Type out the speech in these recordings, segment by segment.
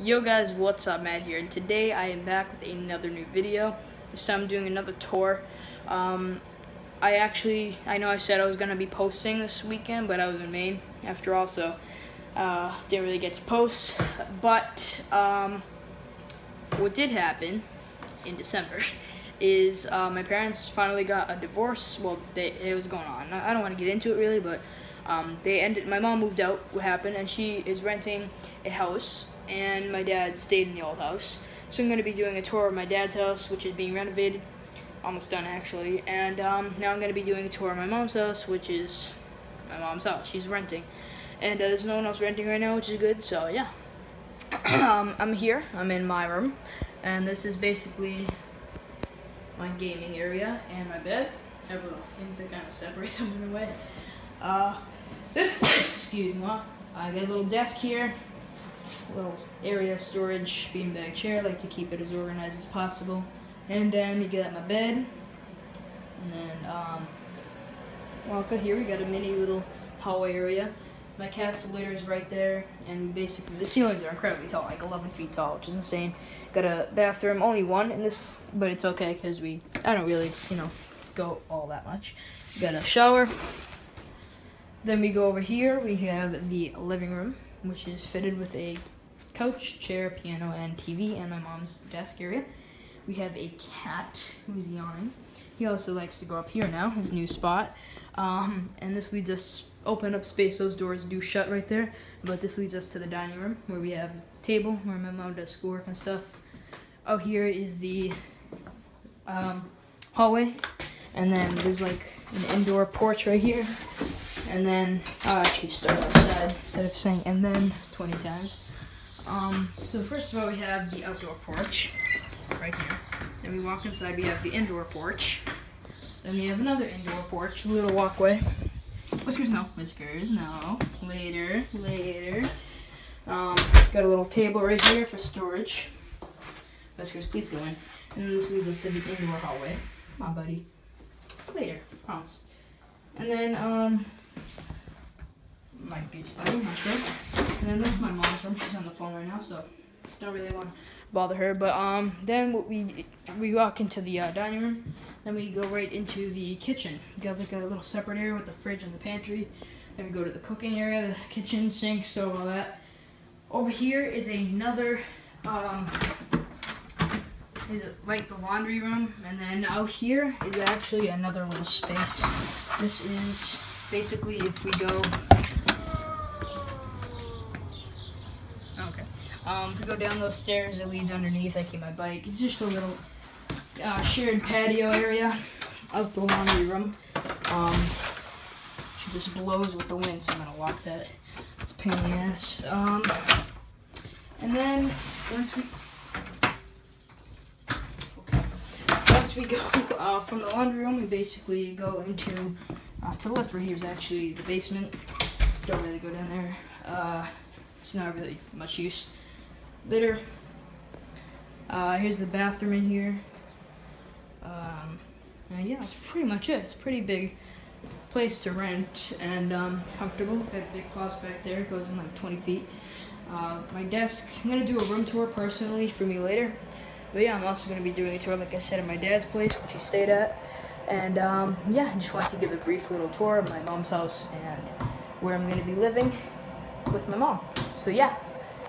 Yo guys, what's up? Matt here, and today I am back with another new video. This time I'm doing another tour. Um, I actually, I know I said I was going to be posting this weekend, but I was in Maine after all, so uh, didn't really get to post. But um, what did happen in December is uh, my parents finally got a divorce. Well, they, it was going on. I don't want to get into it really, but um, they ended. My mom moved out. What happened? And she is renting a house, and my dad stayed in the old house. So I'm going to be doing a tour of my dad's house, which is being renovated, almost done actually. And um, now I'm going to be doing a tour of my mom's house, which is my mom's house. She's renting, and uh, there's no one else renting right now, which is good. So yeah, um, I'm here. I'm in my room, and this is basically my gaming area and my bed. I have a little things that kind of separate them in a way. Uh, excuse me. I got a little desk here, little area storage beanbag chair. I like to keep it as organized as possible. And then you get my bed. And then, um, Wonka here, we got a mini little hallway area. My cat's litter is right there, and basically the ceilings are incredibly tall, like 11 feet tall, which is insane. Got a bathroom, only one in this, but it's okay because we, I don't really, you know, go all that much. Got a shower, then we go over here, we have the living room, which is fitted with a couch, chair, piano, and TV, and my mom's desk area. We have a cat who's yawning. He also likes to go up here now, his new spot. Um, and this leads us, open up space, those doors do shut right there, but this leads us to the dining room, where we have a table, where my mom does schoolwork and stuff. Out here is the um, hallway, and then there's like an indoor porch right here. And then, I'll actually start outside instead of saying and then 20 times. Um, so first of all, we have the outdoor porch right here. Then we walk inside, we have the indoor porch. Then we have another indoor porch, a little walkway. Whiskers, no. Whiskers, no. Later, later. Um, got a little table right here for storage. Whiskers, please go in. And this to the indoor hallway. Come on, buddy. Later, promise. And then, um, might be a spider. And then this is my mom's room. She's on the phone right now, so don't really want to bother her. But um, then we we walk into the uh, dining room. Then we go right into the kitchen. We got like a little separate area with the fridge and the pantry. Then we go to the cooking area, the kitchen, sink, stove, all that. Over here is another um, is it like the laundry room and then out here is actually another little space this is basically if we go okay go down those stairs it leads underneath I keep my bike it's just a little uh, shared patio area of the laundry room um, she just blows with the wind so I'm gonna lock that it's a pain in the ass um, and then once we once we go uh, from the laundry room, we basically go into uh, to the left where here's actually the basement. Don't really go down there. Uh, it's not really much use. Litter. Uh, here's the bathroom in here. Um, and yeah, that's pretty much it. It's a pretty big place to rent and um, comfortable. Got a big closet back there. It goes in like 20 feet. Uh, my desk. I'm gonna do a room tour personally for me later. But yeah, I'm also going to be doing a tour, like I said, at my dad's place, which he stayed at. And um, yeah, I just wanted to give a brief little tour of my mom's house and where I'm going to be living with my mom. So yeah,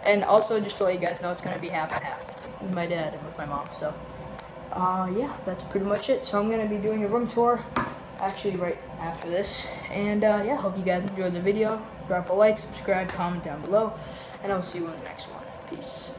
and also just to let you guys know, it's to be half and half with my dad and with my mom. So uh, yeah, that's pretty much it. So I'm to be doing a room tour actually right after this. And uh, yeah, hope you guys enjoyed the video. Drop a like, subscribe, comment down below, and I'll see you in the next one. Peace.